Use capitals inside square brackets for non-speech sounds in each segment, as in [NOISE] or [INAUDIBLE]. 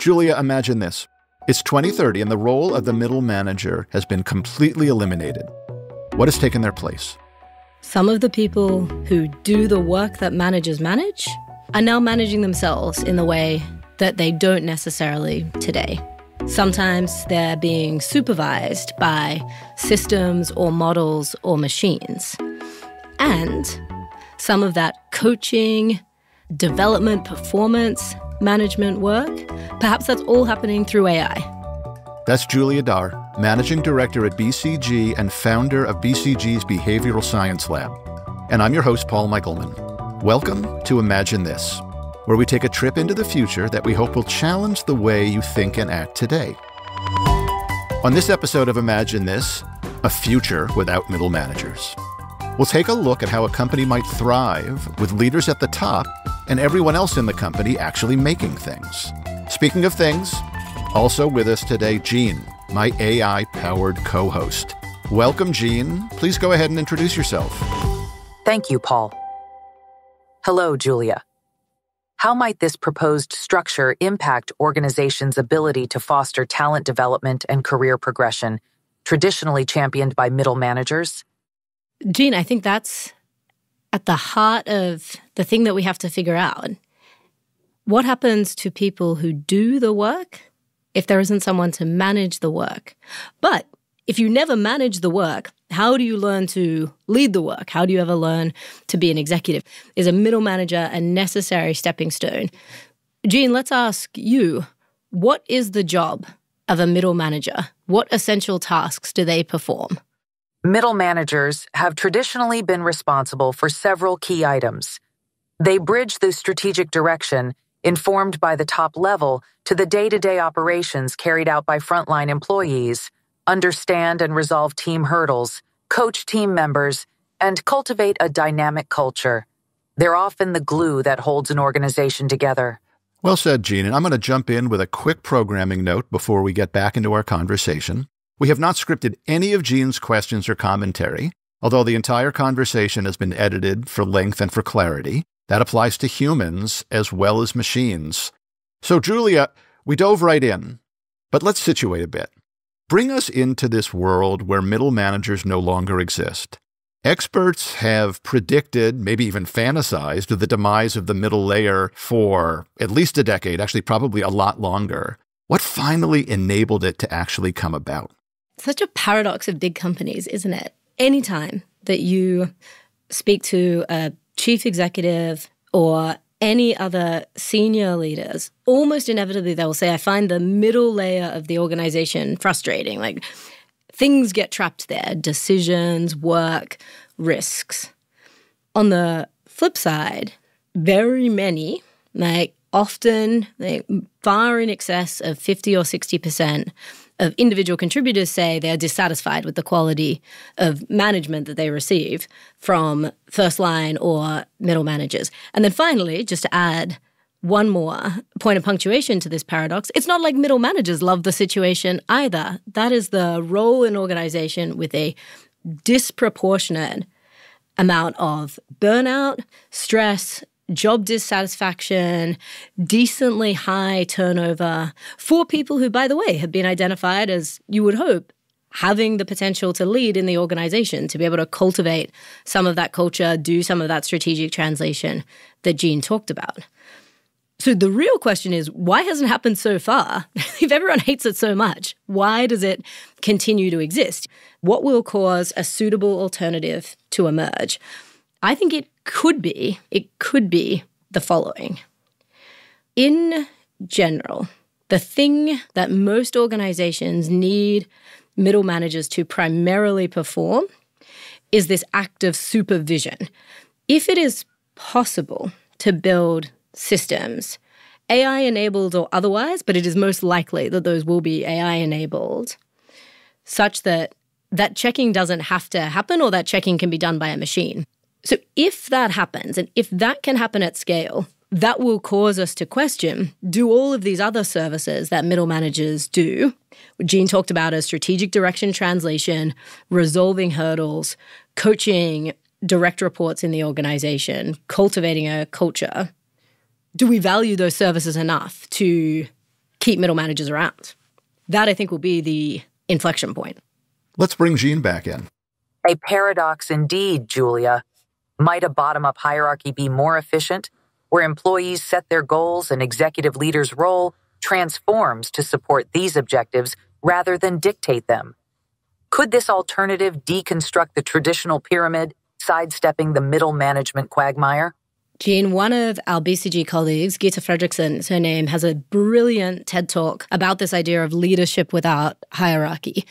Julia, imagine this. It's 2030 and the role of the middle manager has been completely eliminated. What has taken their place? Some of the people who do the work that managers manage are now managing themselves in the way that they don't necessarily today. Sometimes they're being supervised by systems or models or machines. And some of that coaching, development, performance, management work, perhaps that's all happening through AI. That's Julia Dhar, Managing Director at BCG and founder of BCG's Behavioral Science Lab. And I'm your host, Paul Michelman. Welcome to Imagine This, where we take a trip into the future that we hope will challenge the way you think and act today. On this episode of Imagine This, a future without middle managers. We'll take a look at how a company might thrive with leaders at the top and everyone else in the company actually making things. Speaking of things, also with us today, Gene, my AI powered co host. Welcome, Gene. Please go ahead and introduce yourself. Thank you, Paul. Hello, Julia. How might this proposed structure impact organizations' ability to foster talent development and career progression, traditionally championed by middle managers? Gene, I think that's at the heart of the thing that we have to figure out. What happens to people who do the work if there isn't someone to manage the work? But if you never manage the work, how do you learn to lead the work? How do you ever learn to be an executive? Is a middle manager a necessary stepping stone? Gene, let's ask you what is the job of a middle manager? What essential tasks do they perform? Middle managers have traditionally been responsible for several key items. They bridge the strategic direction informed by the top level to the day to day operations carried out by frontline employees, understand and resolve team hurdles, coach team members, and cultivate a dynamic culture. They're often the glue that holds an organization together. Well said, Gene. And I'm going to jump in with a quick programming note before we get back into our conversation. We have not scripted any of Gene's questions or commentary, although the entire conversation has been edited for length and for clarity. That applies to humans as well as machines. So, Julia, we dove right in, but let's situate a bit. Bring us into this world where middle managers no longer exist. Experts have predicted, maybe even fantasized, the demise of the middle layer for at least a decade, actually, probably a lot longer. What finally enabled it to actually come about? Such a paradox of big companies, isn't it? Anytime that you speak to a chief executive or any other senior leaders, almost inevitably they will say, I find the middle layer of the organization frustrating. Like things get trapped there decisions, work, risks. On the flip side, very many, like often, like far in excess of 50 or 60%, of individual contributors say they're dissatisfied with the quality of management that they receive from first line or middle managers. And then finally, just to add one more point of punctuation to this paradox, it's not like middle managers love the situation either. That is the role in organization with a disproportionate amount of burnout, stress, job dissatisfaction, decently high turnover for people who, by the way, have been identified as you would hope having the potential to lead in the organization, to be able to cultivate some of that culture, do some of that strategic translation that Gene talked about. So the real question is why hasn't it happened so far? [LAUGHS] if everyone hates it so much, why does it continue to exist? What will cause a suitable alternative to emerge? I think it could be, it could be the following. In general, the thing that most organizations need middle managers to primarily perform is this act of supervision. If it is possible to build systems, AI enabled or otherwise, but it is most likely that those will be AI enabled, such that that checking doesn't have to happen or that checking can be done by a machine. So, if that happens, and if that can happen at scale, that will cause us to question do all of these other services that middle managers do, Gene talked about as strategic direction translation, resolving hurdles, coaching direct reports in the organization, cultivating a culture. Do we value those services enough to keep middle managers around. That I think will be the inflection point. Let's bring Gene back in. A paradox indeed, Julia. Might a bottom up hierarchy be more efficient, where employees set their goals and executive leaders' role transforms to support these objectives rather than dictate them? Could this alternative deconstruct the traditional pyramid, sidestepping the middle management quagmire? Gene, one of our BCG colleagues, Gitte Frederiksen is her name, has a brilliant TED talk about this idea of leadership without hierarchy.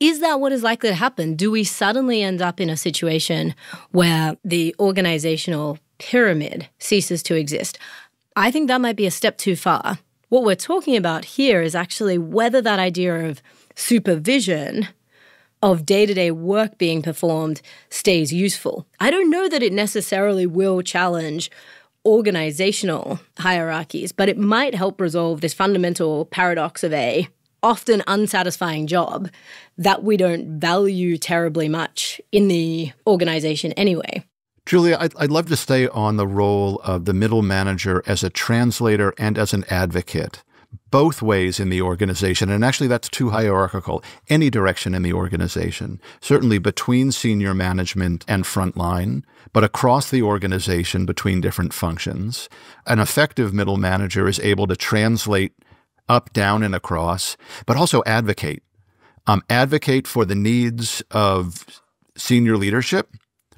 Is that what is likely to happen? Do we suddenly end up in a situation where the organizational pyramid ceases to exist? I think that might be a step too far. What we're talking about here is actually whether that idea of supervision of day to day work being performed stays useful. I don't know that it necessarily will challenge organizational hierarchies, but it might help resolve this fundamental paradox of a often unsatisfying job that we don't value terribly much in the organization anyway. Julia, I'd, I'd, love to stay on the role of the middle manager as a translator and as an advocate both ways in the organization. And actually, that's too hierarchical. Any direction in the organization, certainly between senior management and frontline, but across the organization between different functions. An effective middle manager is able to translate up, down, and across, but also advocate. Um, advocate for the needs of senior leadership,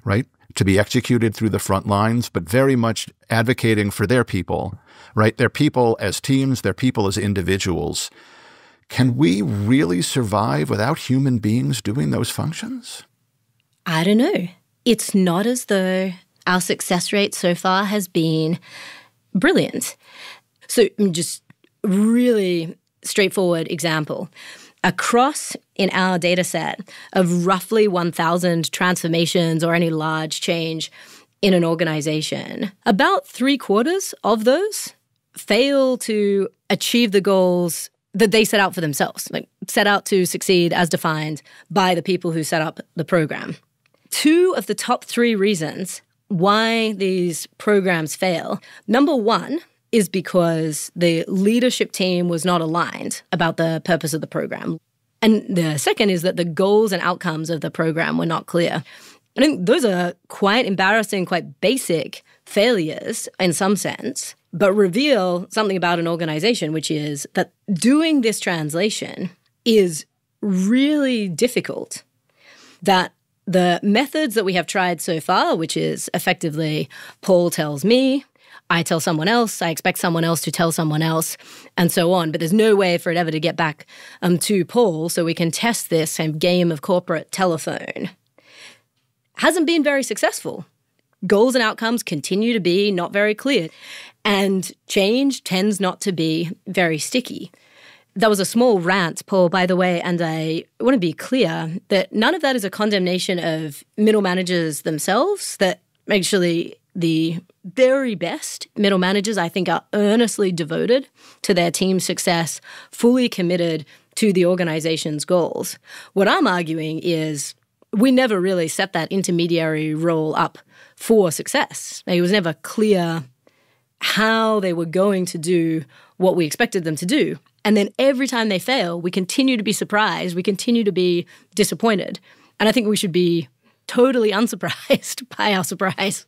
right? To be executed through the front lines, but very much advocating for their people right? They're people as teams, they're people as individuals. Can we really survive without human beings doing those functions? I don't know. It's not as though our success rate so far has been brilliant. So, mm, just really straightforward example. Across in our data set of roughly 1,000 transformations or any large change in an organization, about three quarters of those fail to achieve the goals that they set out for themselves, like set out to succeed as defined by the people who set up the program. Two of the top three reasons why these programs fail number one is because the leadership team was not aligned about the purpose of the program. And the second is that the goals and outcomes of the program were not clear. I think those are quite embarrassing, quite basic failures in some sense but reveal something about an organization, which is that doing this translation is really difficult. That the methods that we have tried so far, which is effectively Paul tells me, I tell someone else, I expect someone else to tell someone else, and so on. But there's no way for it ever to get back um, to Paul so we can test this game of corporate telephone. Hasn't been very successful. Goals and outcomes continue to be not very clear. And change tends not to be very sticky. That was a small rant, Paul, by the way, and I want to be clear that none of that is a condemnation of middle managers themselves, that actually the very best middle managers, I think, are earnestly devoted to their team's success, fully committed to the organization's goals. What I'm arguing is we never really set that intermediary role up for success. It was never clear how they were going to do what we expected them to do. And then every time they fail, we continue to be surprised, we continue to be disappointed. And I think we should be totally [LAUGHS] unsurprised by our surprise.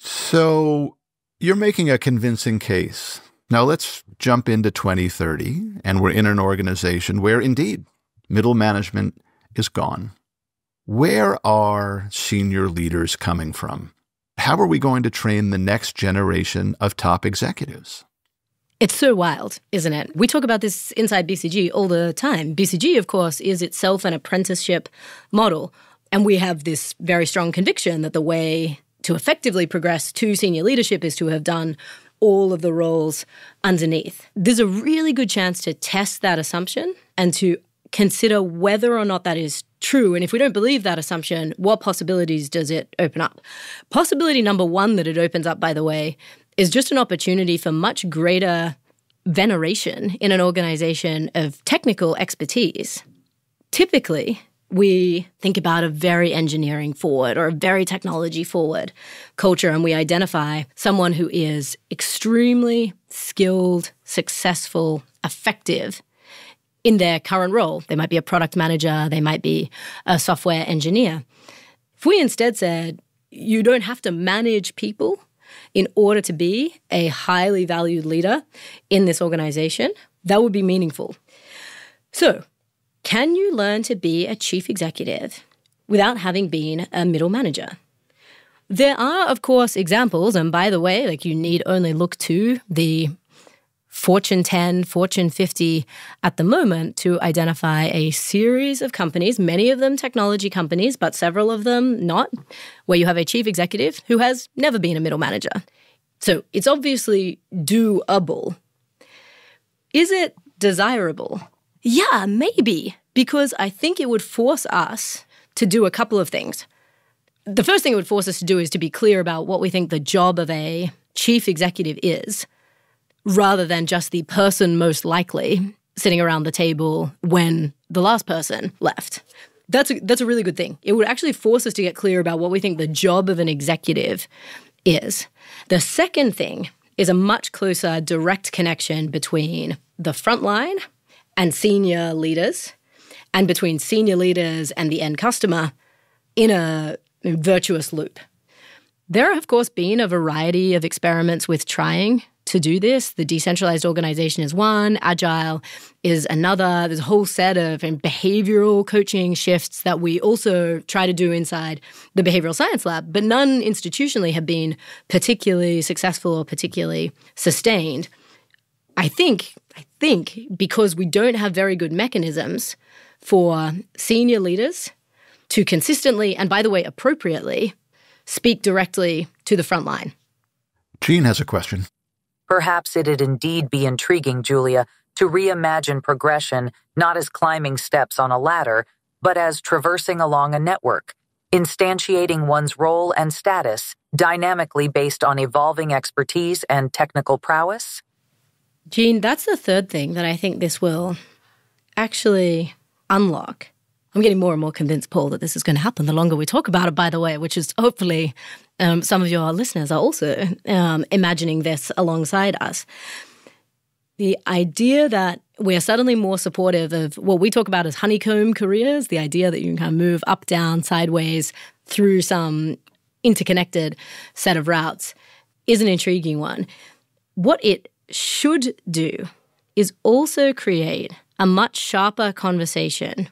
So you're making a convincing case. Now let's jump into 2030, and we're in an organization where indeed middle management is gone. Where are senior leaders coming from? How are we going to train the next generation of top executives? It's so wild, isn't it? We talk about this inside BCG all the time. BCG, of course, is itself an apprenticeship model. And we have this very strong conviction that the way to effectively progress to senior leadership is to have done all of the roles underneath. There's a really good chance to test that assumption and to consider whether or not that is true. And if we don't believe that assumption, what possibilities does it open up? Possibility number one that it opens up, by the way, is just an opportunity for much greater veneration in an organization of technical expertise. Typically, we think about a very engineering forward or a very technology forward culture and we identify someone who is extremely skilled, successful, effective in their current role. They might be a product manager, they might be a software engineer. If we instead said, you don't have to manage people in order to be a highly valued leader in this organization, that would be meaningful. So, can you learn to be a chief executive without having been a middle manager? There are, of course, examples, and by the way, like you need only look to the Fortune 10, Fortune 50 at the moment to identify a series of companies, many of them technology companies, but several of them not, where you have a chief executive who has never been a middle manager. So it's obviously doable. Is it desirable? Yeah, maybe, because I think it would force us to do a couple of things. The first thing it would force us to do is to be clear about what we think the job of a chief executive is, rather than just the person most likely sitting around the table when the last person left. That's a, that's a really good thing. It would actually force us to get clear about what we think the job of an executive is. The second thing is a much closer direct connection between the front line and senior leaders, and between senior leaders and the end customer in a virtuous loop. There have, of course, been a variety of experiments with trying to do this. The decentralized organization is one, agile is another. There's a whole set of um, behavioral coaching shifts that we also try to do inside the behavioral science lab, but none institutionally have been particularly successful or particularly sustained. I think think because we don't have very good mechanisms for senior leaders to consistently and by the way appropriately speak directly to the front line. Gene has a question. Perhaps it'd indeed be intriguing, Julia, to reimagine progression not as climbing steps on a ladder, but as traversing along a network, instantiating one's role and status dynamically based on evolving expertise and technical prowess? Gene, that's the third thing that I think this will actually unlock. I'm getting more and more convinced, Paul, that this is going to happen the longer we talk about it, by the way, which is hopefully um, some of your listeners are also um, imagining this alongside us. The idea that we are suddenly more supportive of what we talk about as honeycomb careers, the idea that you can kind of move up, down, sideways through some interconnected set of routes, is an intriguing one. What it should do is also create a much sharper conversation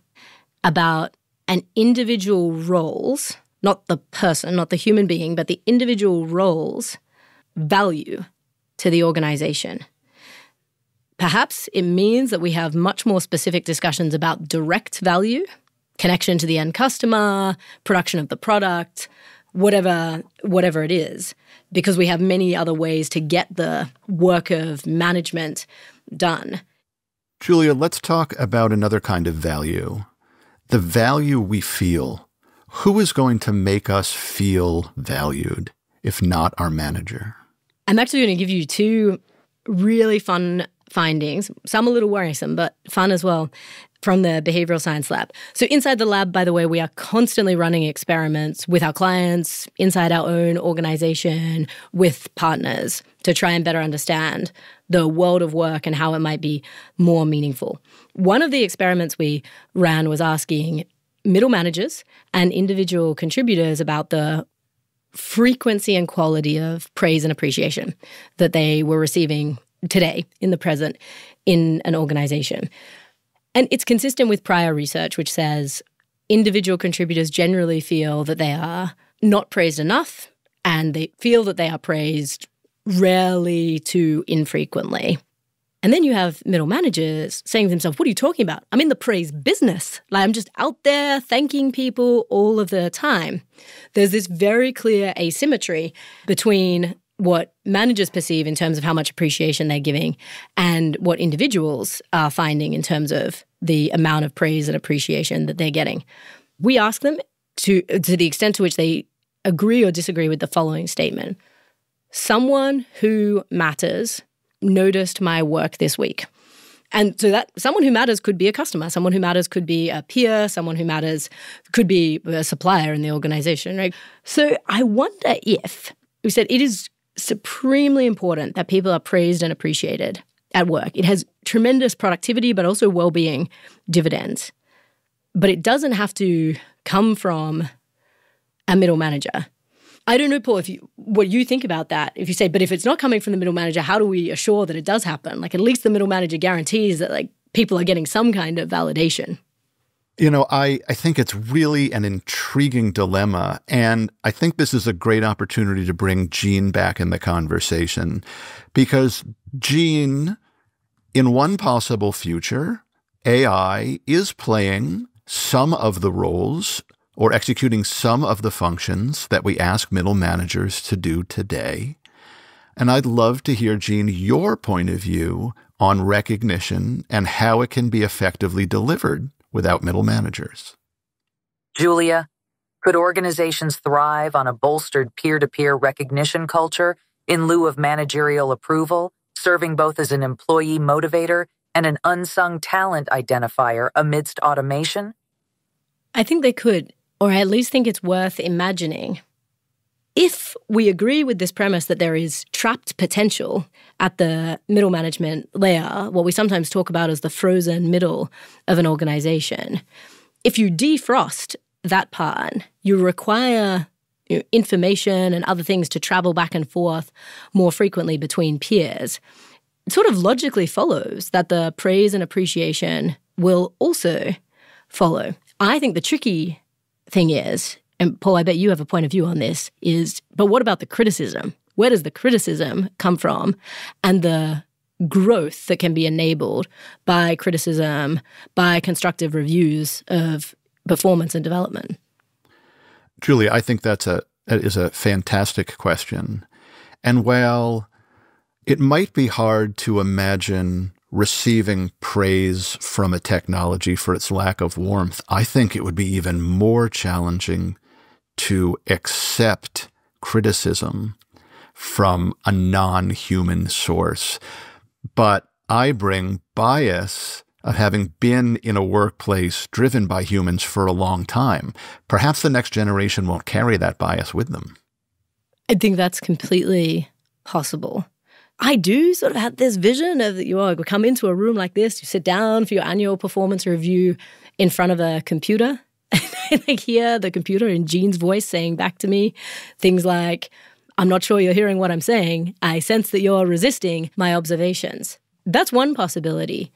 about an individual roles, not the person, not the human being, but the individual roles value to the organization. Perhaps it means that we have much more specific discussions about direct value, connection to the end customer, production of the product, whatever whatever it is because we have many other ways to get the work of management done. Julia, let's talk about another kind of value. The value we feel. Who is going to make us feel valued if not our manager? I'm actually going to give you two really fun findings, some a little worrisome, but fun as well, from the behavioral science lab. So, inside the lab, by the way, we are constantly running experiments with our clients, inside our own organization, with partners to try and better understand the world of work and how it might be more meaningful. One of the experiments we ran was asking middle managers and individual contributors about the frequency and quality of praise and appreciation that they were receiving today in the present in an organization. And it's consistent with prior research, which says individual contributors generally feel that they are not praised enough and they feel that they are praised rarely to infrequently. And then you have middle managers saying to themselves, What are you talking about? I'm in the praise business. Like I'm just out there thanking people all of the time. There's this very clear asymmetry between what managers perceive in terms of how much appreciation they're giving and what individuals are finding in terms of the amount of praise and appreciation that they're getting. We ask them to to the extent to which they agree or disagree with the following statement. Someone who matters noticed my work this week. And so that someone who matters could be a customer, someone who matters could be a peer, someone who matters could be a supplier in the organization, right? So I wonder if we said it is supremely important that people are praised and appreciated at work. It has tremendous productivity, but also well being dividends. But it doesn't have to come from a middle manager. I don't know, Paul, if you what you think about that. If you say, but if it's not coming from the middle manager, how do we assure that it does happen? Like at least the middle manager guarantees that like people are getting some kind of validation. You know, I, I think it's really an intriguing dilemma. And I think this is a great opportunity to bring Gene back in the conversation because Gene, in one possible future, AI is playing some of the roles or executing some of the functions that we ask middle managers to do today. And I'd love to hear, Gene, your point of view on recognition and how it can be effectively delivered without middle managers. Julia, could organizations thrive on a bolstered peer to peer recognition culture in lieu of managerial approval, serving both as an employee motivator and an unsung talent identifier amidst automation? I think they could, or I at least think it's worth imagining. If we agree with this premise that there is trapped potential at the middle management layer, what we sometimes talk about as the frozen middle of an organization, if you defrost that part, you require you know, information and other things to travel back and forth more frequently between peers. It sort of logically follows that the praise and appreciation will also follow. I think the tricky thing is, and Paul, I bet you have a point of view on this, is but what about the criticism? Where does the criticism come from? And the growth that can be enabled by criticism, by constructive reviews of performance and development? Julie, I think that's a that is a fantastic question. And while it might be hard to imagine receiving praise from a technology for its lack of warmth, I think it would be even more challenging to accept criticism from a non human source. But I bring bias of having been in a workplace driven by humans for a long time. Perhaps the next generation won't carry that bias with them. I think that's completely possible. I do sort of have this vision of that you know, come into a room like this, you sit down for your annual performance review in front of a computer, [LAUGHS] I hear the computer in Gene's voice saying back to me things like, I'm not sure you're hearing what I'm saying. I sense that you're resisting my observations. That's one possibility.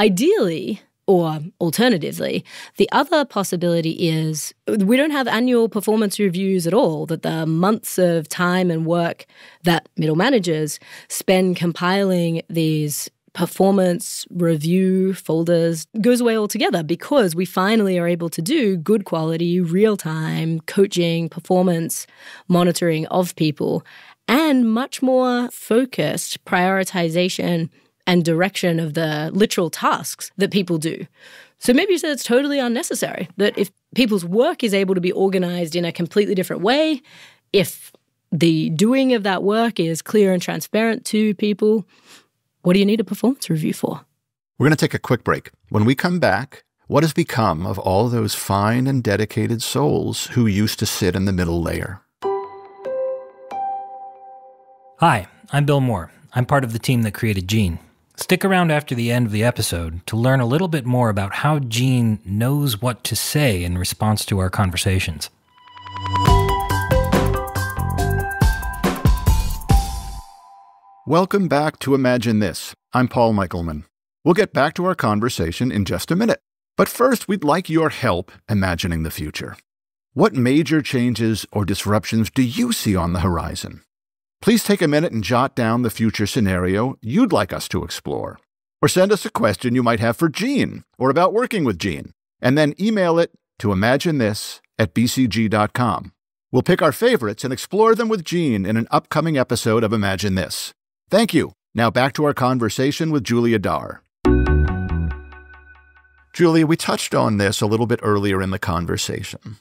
Ideally, or alternatively, the other possibility is we don't have annual performance reviews at all, that the months of time and work that middle managers spend compiling these performance review folders goes away altogether because we finally are able to do good quality, real time coaching, performance monitoring of people, and much more focused prioritization and direction of the literal tasks that people do. So maybe you said it's totally unnecessary, that if people's work is able to be organized in a completely different way, if the doing of that work is clear and transparent to people, what do you need a performance review for? We're going to take a quick break. When we come back, what has become of all those fine and dedicated souls who used to sit in the middle layer? Hi, I'm Bill Moore. I'm part of the team that created Gene. Stick around after the end of the episode to learn a little bit more about how Gene knows what to say in response to our conversations. Welcome back to Imagine This. I'm Paul Michelman. We'll get back to our conversation in just a minute. But first, we'd like your help imagining the future. What major changes or disruptions do you see on the horizon? Please take a minute and jot down the future scenario you'd like us to explore. Or send us a question you might have for Gene or about working with Gene, and then email it to imaginethis at bcg.com. We'll pick our favorites and explore them with Gene in an upcoming episode of Imagine This. Thank you. Now back to our conversation with Julia Dhar. Julia, we touched on this a little bit earlier in the conversation.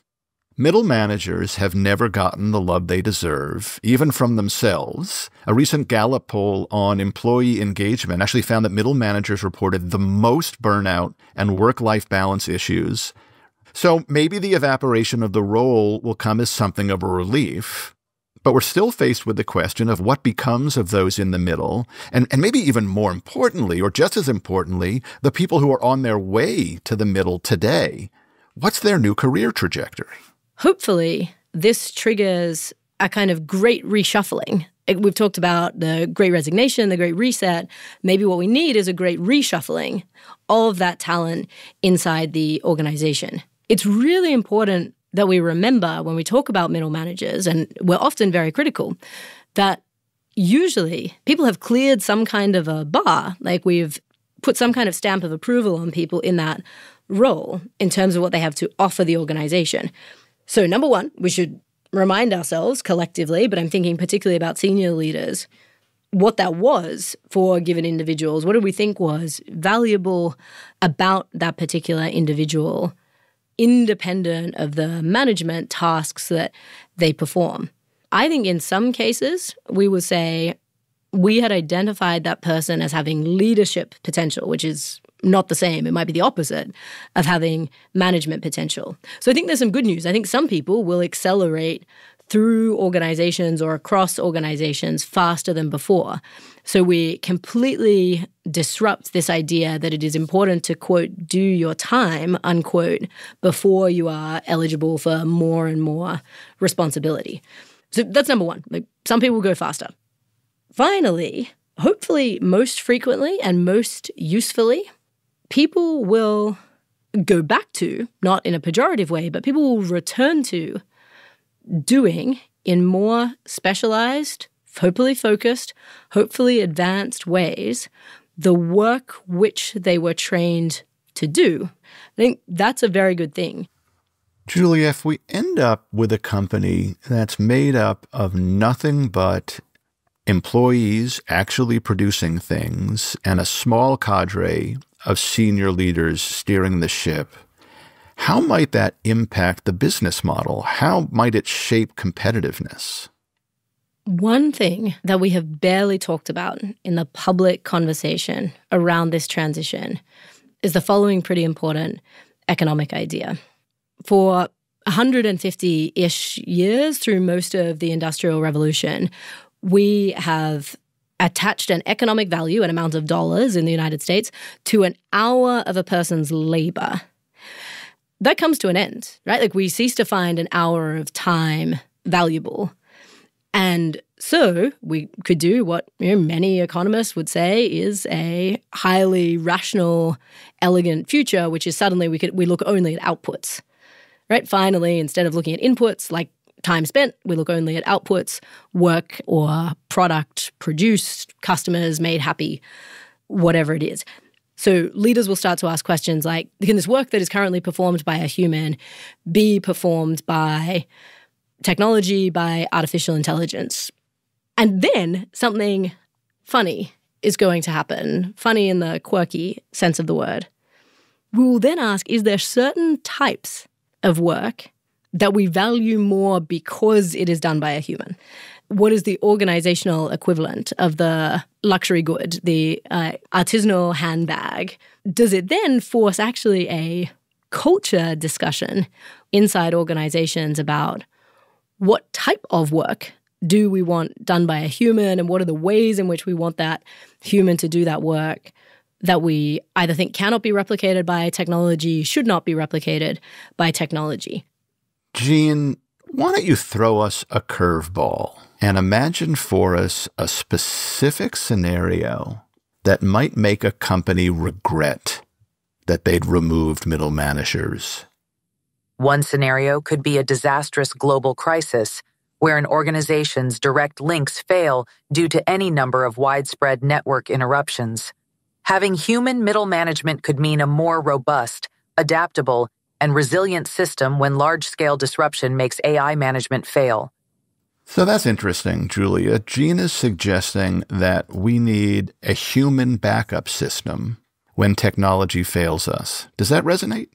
Middle managers have never gotten the love they deserve, even from themselves. A recent Gallup poll on employee engagement actually found that middle managers reported the most burnout and work life balance issues. So maybe the evaporation of the role will come as something of a relief. But we're still faced with the question of what becomes of those in the middle, and, and maybe even more importantly, or just as importantly, the people who are on their way to the middle today. What's their new career trajectory? hopefully, this triggers a kind of great reshuffling. We've talked about the great resignation, the great reset. Maybe what we need is a great reshuffling of that talent inside the organization. It's really important that we remember when we talk about middle managers, and we're often very critical, that usually people have cleared some kind of a bar, like we've put some kind of stamp of approval on people in that role in terms of what they have to offer the organization. So, number one, we should remind ourselves collectively, but I'm thinking particularly about senior leaders, what that was for given individuals. What do we think was valuable about that particular individual, independent of the management tasks that they perform? I think in some cases, we would say we had identified that person as having leadership potential, which is not the same. It might be the opposite of having management potential. So I think there's some good news. I think some people will accelerate through organizations or across organizations faster than before. So we completely disrupt this idea that it is important to quote do your time unquote before you are eligible for more and more responsibility. So that's number 1. Like some people go faster. Finally, hopefully most frequently and most usefully, people will go back to, not in a pejorative way, but people will return to doing in more specialized, hopefully focused, hopefully advanced ways the work which they were trained to do. I think that's a very good thing. Julia, if we end up with a company that's made up of nothing but employees actually producing things and a small cadre of senior leaders steering the ship, how might that impact the business model? How might it shape competitiveness? One thing that we have barely talked about in the public conversation around this transition is the following pretty important economic idea. For 150 ish years through most of the Industrial Revolution, we have attached an economic value, an amount of dollars in the United States, to an hour of a person's labor. That comes to an end, right? Like we cease to find an hour of time valuable. And so we could do what you know, many economists would say is a highly rational, elegant future, which is suddenly we could we look only at outputs. Right? Finally, instead of looking at inputs like time spent. We look only at outputs, work or product produced, customers made happy, whatever it is. So leaders will start to ask questions like Can this work that is currently performed by a human be performed by technology, by artificial intelligence? And then something funny is going to happen, funny in the quirky sense of the word. We will then ask Is there certain types of work that we value more because it is done by a human. What is the organizational equivalent of the luxury good, the uh, artisanal handbag? Does it then force actually a culture discussion inside organizations about what type of work do we want done by a human and what are the ways in which we want that human to do that work that we either think cannot be replicated by technology, should not be replicated by technology. Gene, why don't you throw us a curveball and imagine for us a specific scenario that might make a company regret that they'd removed middle managers? One scenario could be a disastrous global crisis where an organization's direct links fail due to any number of widespread network interruptions. Having human middle management could mean a more robust, adaptable, and resilient system when large scale disruption makes AI management fail. So that's interesting, Julia. Gene is suggesting that we need a human backup system when technology fails us. Does that resonate?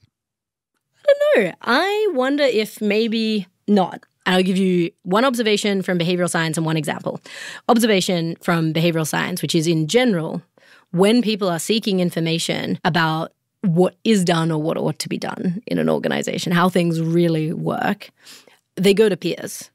I don't know. I wonder if maybe not. I'll give you one observation from behavioral science and one example. Observation from behavioral science, which is in general, when people are seeking information about what is done or what ought to be done in an organization, how things really work, they go to peers,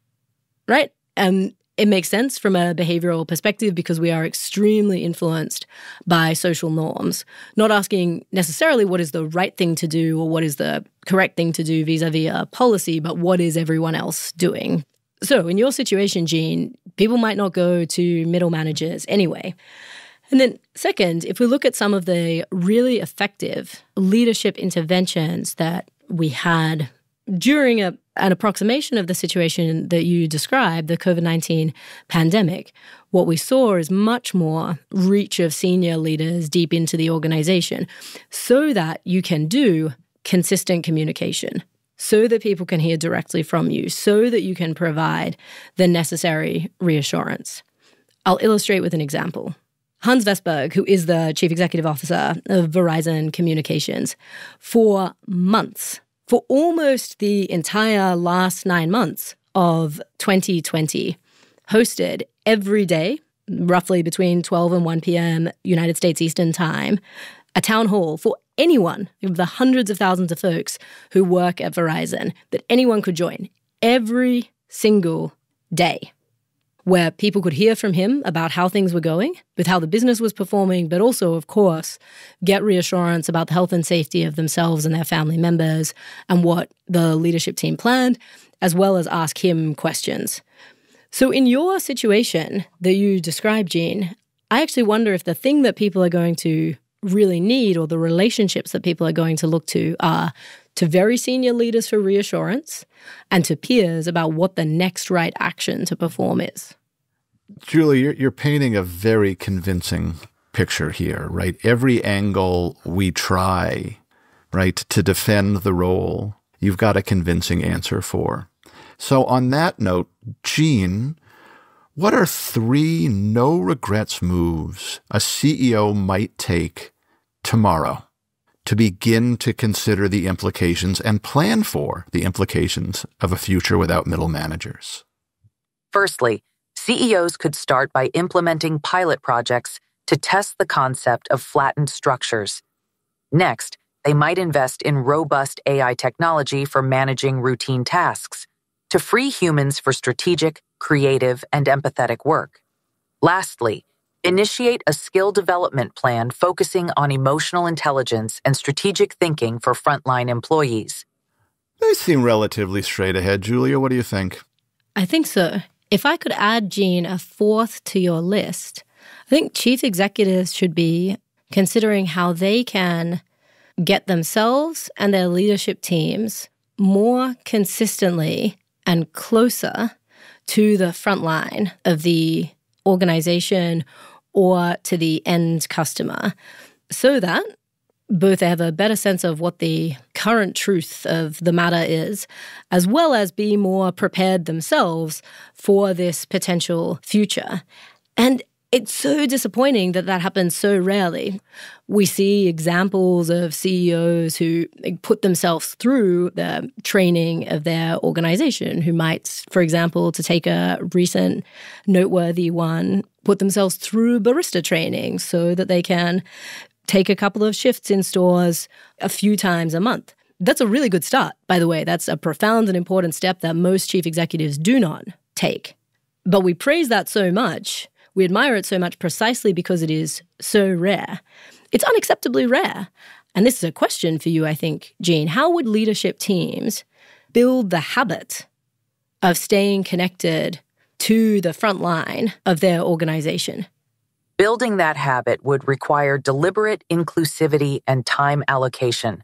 right? And it makes sense from a behavioral perspective because we are extremely influenced by social norms, not asking necessarily what is the right thing to do or what is the correct thing to do vis a vis a policy, but what is everyone else doing. So, in your situation, Gene, people might not go to middle managers anyway. And then, second, if we look at some of the really effective leadership interventions that we had during a, an approximation of the situation that you described, the COVID 19 pandemic, what we saw is much more reach of senior leaders deep into the organization so that you can do consistent communication, so that people can hear directly from you, so that you can provide the necessary reassurance. I'll illustrate with an example. Hans Vestberg, who is the chief executive officer of Verizon Communications, for months for almost the entire last nine months of 2020, hosted every day, roughly between 12 and 1 p.m. United States Eastern Time, a town hall for anyone of the hundreds of thousands of folks who work at Verizon that anyone could join every single day where people could hear from him about how things were going, with how the business was performing, but also, of course, get reassurance about the health and safety of themselves and their family members and what the leadership team planned, as well as ask him questions. So, in your situation that you described, Gene, I actually wonder if the thing that people are going to really need or the relationships that people are going to look to are to very senior leaders for reassurance, and to peers about what the next right action to perform is. Julie, you're, you're painting a very convincing picture here, right? Every angle we try, right, to defend the role, you've got a convincing answer for. So, on that note, Gene, what are three no regrets moves a CEO might take tomorrow? To begin to consider the implications and plan for the implications of a future without middle managers? Firstly, CEOs could start by implementing pilot projects to test the concept of flattened structures. Next, they might invest in robust AI technology for managing routine tasks to free humans for strategic, creative, and empathetic work. Lastly, Initiate a skill development plan focusing on emotional intelligence and strategic thinking for frontline employees. They seem relatively straight ahead, Julia. What do you think? I think so. If I could add, Gene, a fourth to your list, I think chief executives should be considering how they can get themselves and their leadership teams more consistently and closer to the front line of the organization or to the end customer so that both have a better sense of what the current truth of the matter is, as well as be more prepared themselves for this potential future. And it's so disappointing that that happens so rarely. We see examples of CEOs who put themselves through the training of their organization, who might, for example, to take a recent noteworthy one, put themselves through barista training so that they can take a couple of shifts in stores a few times a month. That's a really good start, by the way. That's a profound and important step that most chief executives do not take. But we praise that so much we admire it so much precisely because it is so rare. It's unacceptably rare. And this is a question for you, I think, Gene. How would leadership teams build the habit of staying connected to the front line of their organization? Building that habit would require deliberate inclusivity and time allocation.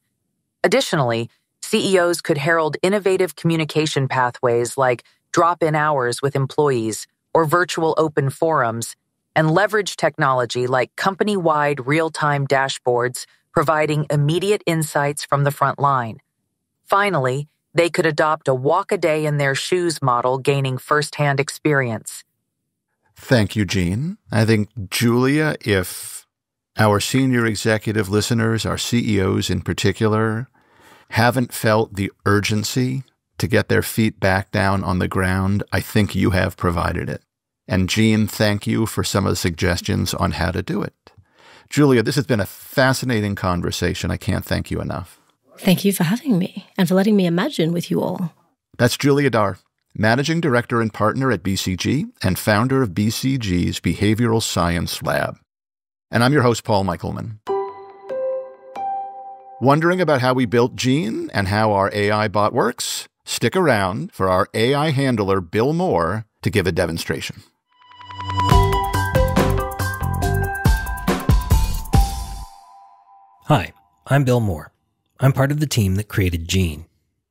Additionally, CEOs could herald innovative communication pathways like drop in hours with employees or virtual open forums, and leverage technology like company wide real time dashboards providing immediate insights from the front line. Finally, they could adopt a walk a day in their shoes model, gaining firsthand experience. Thank you, Gene. I think, Julia, if our senior executive listeners, our CEOs in particular, haven't felt the urgency to get their feet back down on the ground, I think you have provided it. And Gene, thank you for some of the suggestions on how to do it. Julia, this has been a fascinating conversation. I can't thank you enough. Thank you for having me and for letting me imagine with you all. That's Julia Dhar, Managing Director and Partner at BCG and founder of BCG's Behavioral Science Lab. And I'm your host, Paul Michelman. Wondering about how we built Gene and how our AI bot works? Stick around for our AI handler, Bill Moore, to give a demonstration. Hi, I'm Bill Moore. I'm part of the team that created Gene.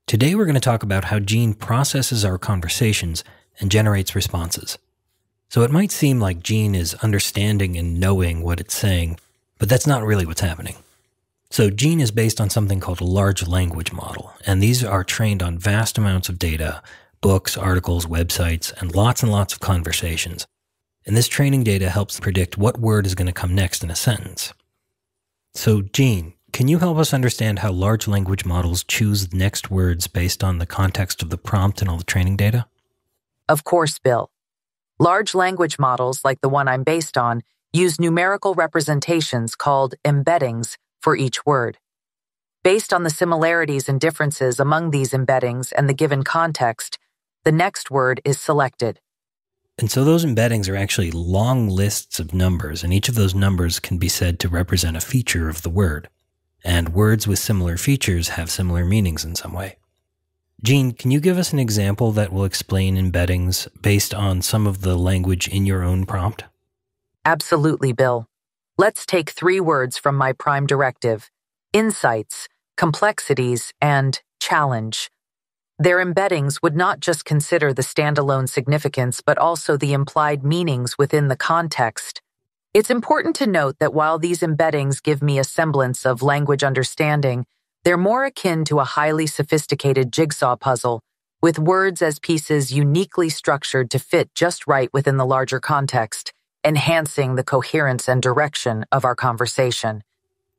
Today we're going to talk about how Gene processes our conversations and generates responses. So it might seem like Gene is understanding and knowing what it's saying, but that's not really what's happening. So Gene is based on something called a large language model, and these are trained on vast amounts of data, books, articles, websites, and lots and lots of conversations. And this training data helps predict what word is going to come next in a sentence. So, Gene, can you help us understand how large language models choose the next words based on the context of the prompt and all the training data? Of course, Bill. Large language models, like the one I'm based on, use numerical representations called embeddings for each word. Based on the similarities and differences among these embeddings and the given context, the next word is selected. And so those embeddings are actually long lists of numbers, and each of those numbers can be said to represent a feature of the word. And words with similar features have similar meanings in some way. Gene, can you give us an example that will explain embeddings based on some of the language in your own prompt? Absolutely, Bill. Let's take three words from my prime directive insights, complexities, and challenge. Their embeddings would not just consider the standalone significance, but also the implied meanings within the context. It's important to note that while these embeddings give me a semblance of language understanding, they're more akin to a highly sophisticated jigsaw puzzle, with words as pieces uniquely structured to fit just right within the larger context, enhancing the coherence and direction of our conversation.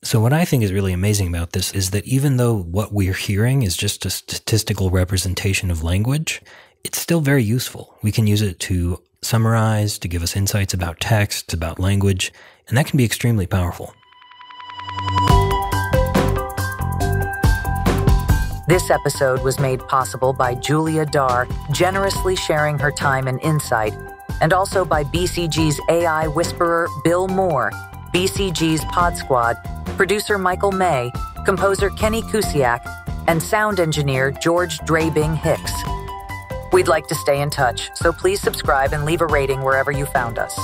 So, what I think is really amazing about this is that even though what we're hearing is just a statistical representation of language, it's still very useful. We can use it to summarize, to give us insights about text, about language, and that can be extremely powerful. This episode was made possible by Julia Dhar generously sharing her time and insight, and also by BCG's AI whisperer Bill Moore, BCG's Pod Squad, producer Michael May, composer Kenny Kusiak, and sound engineer George Drabing Hicks. We'd like to stay in touch, so please subscribe and leave a rating wherever you found us.